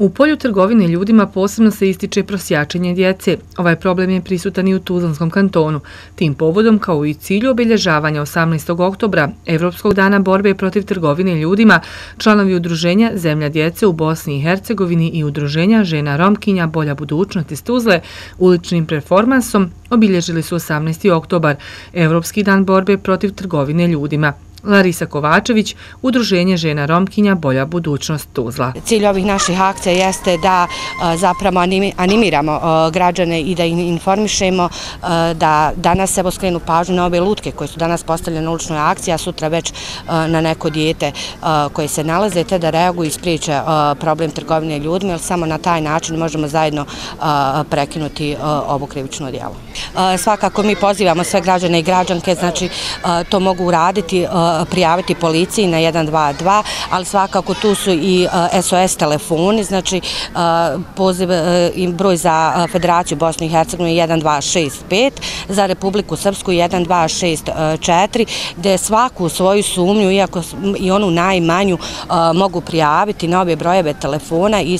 U polju trgovine ljudima posebno se ističe prosjačenje djece. Ovaj problem je prisutan i u Tuzlanskom kantonu. Tim povodom, kao i cilju obilježavanja 18. oktobra, Evropskog dana borbe protiv trgovine ljudima, članovi udruženja Zemlja djece u Bosni i Hercegovini i udruženja Žena Romkinja Bolja budućnost iz Tuzle uličnim performansom obilježili su 18. oktobar, Evropski dan borbe protiv trgovine ljudima. Larisa Kovačević, Udruženje žena Romkinja Bolja budućnost Tuzla. Cilj ovih naših akcija jeste da e, zapravo animiramo e, građane i da ih informišemo e, da danas evo skrenu pažnju na ove lutke koje su danas postavljene na uličnoj akciji, a sutra već na neko dijete koje se nalaze, te da reaguju i spriče problem trgovine ljudima, jer samo na taj način možemo zajedno prekinuti ovu krivičnu dijelu. Svakako mi pozivamo sve građane i građanke, znači to mogu uraditi prijaviti policiji na 122, ali svakako tu su i SOS telefoni, znači poziv i broj za Federaciju Bosne i Hercegovine 1265, za Republiku Srpsku 1264, gde svaku svoju sumnju, iako i onu najmanju, mogu prijaviti na obje brojeve telefona i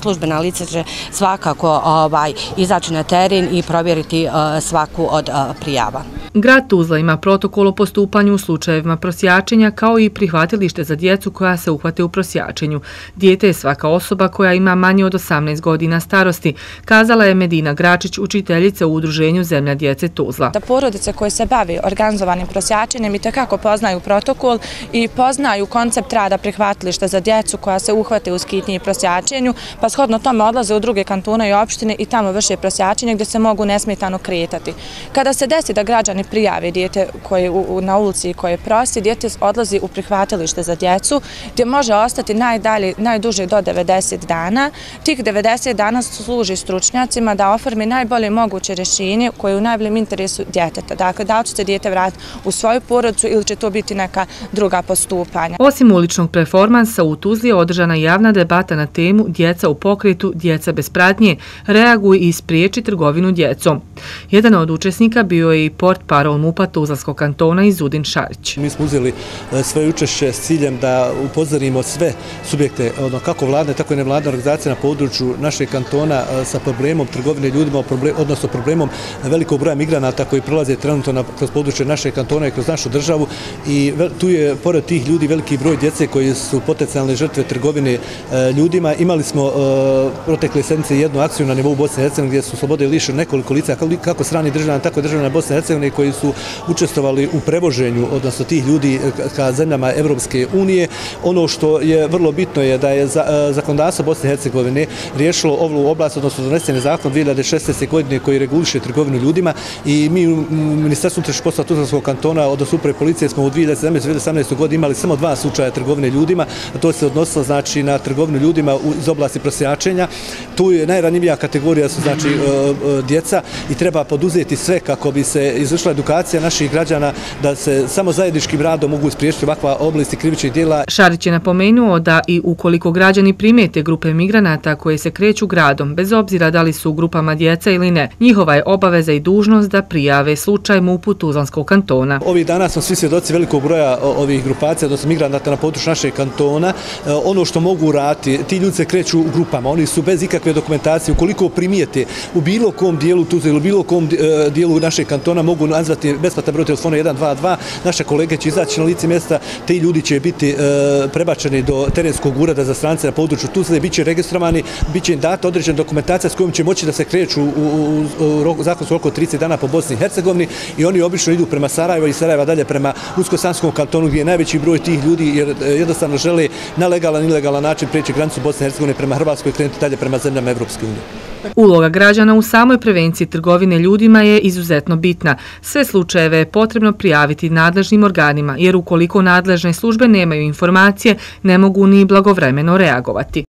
službena lica će svakako ovaj, izaći na teren i provjeriti Uh, svaku od uh, prijava. Grad Tuzla ima protokol o postupanju u slučajevima prosjačenja kao i prihvatilište za djecu koja se uhvate u prosjačenju. Dijete je svaka osoba koja ima manje od 18 godina starosti, kazala je Medina Gračić, učiteljica u udruženju Zemlja djece Tuzla. Da porodice koje se bavi organizovanim prosjačenjem i tekako poznaju protokol i poznaju koncept rada prihvatilišta za djecu koja se uhvate u skitnji i prosjačenju, pa shodno tome odlaze u druge kantune i opštine i tamo vrše prosjačenje gdje se mogu nesmetano kretati. Kada se desi da građani prijave dijete koje na ulici koje prosi, dijete odlazi u prihvatilište za djecu, gdje može ostati najdalje, najduže do 90 dana. Tih 90 dana služi stručnjacima da oformi najbolje moguće rješenje koje je u najboljem interesu djeteta. Dakle, da li će se dijete vratiti u svoju porodcu ili će to biti neka druga postupanja. Osim uličnog performansa, u Tuzli je održana javna debata na temu Djeca u pokretu, djeca bez pratnje, reaguj i spriječi trgovinu djecom. Jedan od učesnika bio je i port portparol MUPA Tuzlanskog kantona iz Udin Šarić. Mi smo uzeli sve svoje učešće s ciljem da upozorimo sve subjekte, ono, kako vladne, tako i nevladne organizacije na području našeg kantona e, sa problemom trgovine ljudima, odnosno problemom velikog broja migranata koji prolaze trenutno kroz područje našeg kantona i kroz našu državu. I tu je, pored tih ljudi, veliki broj djece koji su potencijalne žrtve trgovine e, ljudima. Imali smo e, protekle sedmice jednu akciju na nivou Bosne i Hercegovine gdje su slobode lišili nekoliko lica, kako strani državna, tako i državna Bosne i Hercegovine koji su učestovali u prevoženju, odnosno tih ljudi ka zemljama Evropske unije. Ono što je vrlo bitno je da je e, zakonodavstvo Bosne i Hercegovine riješilo ovu oblast, odnosno donesene zakon 2016. godine koji reguliše trgovinu ljudima i mi u Ministarstvu unutrašnjih poslova Tuzlanskog kantona, odnosno upre policije, smo u 2017. godini imali samo dva slučaja trgovine ljudima, a to se odnosilo znači na trgovinu ljudima iz oblasti prosjačenja. Tu je najranjivija kategorija su znači e, e, djeca i treba poduzeti sve kako bi se izvršila edukacija naših građana da se samo zajedničkim radom mogu spriješiti ovakva oblasti krivičnih dijela. Šarić je napomenuo da i ukoliko građani primete grupe migranata koje se kreću gradom, bez obzira da li su u grupama djeca ili ne, njihova je obaveza i dužnost da prijave slučaj MUP-u Tuzlanskog kantona. Ovih dana smo svi svjedoci velikog broja ovih grupacija, odnosno migranata na području našeg kantona. E, ono što mogu urati, ti ljudi se kreću u grupama, oni su bez ikakve dokumentacije. Ukoliko primijete u bilo kom dijelu Tuzla ili u bilo kom e, dijelu našeg kantona, mogu nazvati besplatan broj telefona 122. Naše kolege će izaći na lici mjesta, te ljudi će biti e, prebačeni do terenskog urada za strance na području Tuzle, bit će registrovani, bit će im data određena dokumentacija s kojom će moći da se kreću u, u, zakonsku oko 30 dana po Bosni i Hercegovini i oni obično idu prema Sarajevo i Sarajeva dalje prema Usko-Sanskom kantonu gdje je najveći broj tih ljudi jer e, jednostavno žele na legalan i ilegalan način preći granicu Bosne i Hercegovine prema Hrvatskoj i krenuti dalje prema zemljama Evropske unije. Uloga građana u samoj prevenciji trgovine ljudima je izuzetno bitna. Sve slučajeve je potrebno prijaviti nadležnim organima, jer ukoliko nadležne službe nemaju informacije, ne mogu ni blagovremeno reagovati.